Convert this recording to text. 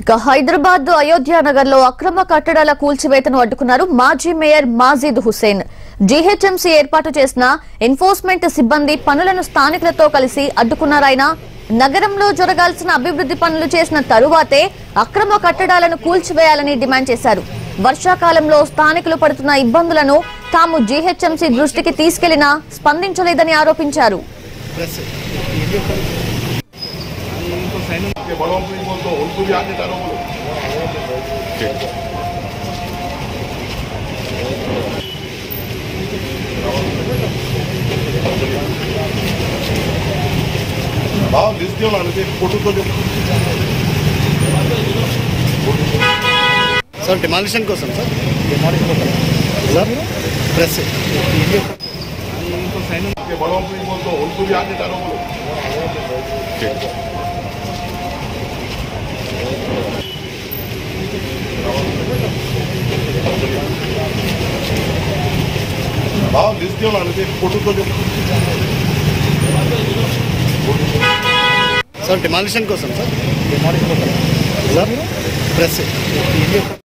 ఇక హైదరాబాద్ అయోధ్య నగర్లో అక్రమ కట్టడాల కూల్చివేతను అడ్డుకున్నారు మాజీ మేయర్ మాజీద్ హుసేన్ జీహెచ్ఎంసీ ఏర్పాటు చేసిన ఎన్ఫోర్స్మెంట్ సిబ్బంది పనులను స్థానికులతో కలిసి అడ్డుకున్నారాయన. నగరంలో జరగాల్సిన అభివృద్ధి పనులు చేసిన తరువాతే అక్రమ కట్టడాలను కూల్చివేయాలని డిమాండ్ చేశారు. వర్షాకాలంలో స్థానికులు పడుతున్న ఇబ్బందులను తాము జీహెచ్ఎంసీ దృష్టికి తీసుకెళ్ళినా స్పందించలేదని ఆరోపించారు. के बड़ों को भी बोल दो उनको भी आगे डालो बोलो भाव लिस्ट क्यों लाने थे फोटो तो देखो సార్ డిమాలిషన్ కోసం సార్ సార్ ప్రెస్ के बड़ों को भी बोल भाव लिस्ट क्यों लाने थे फोटो तो देखो సార్ డిమాలిషన్ కోసం సార్ సార్ ప్రెస్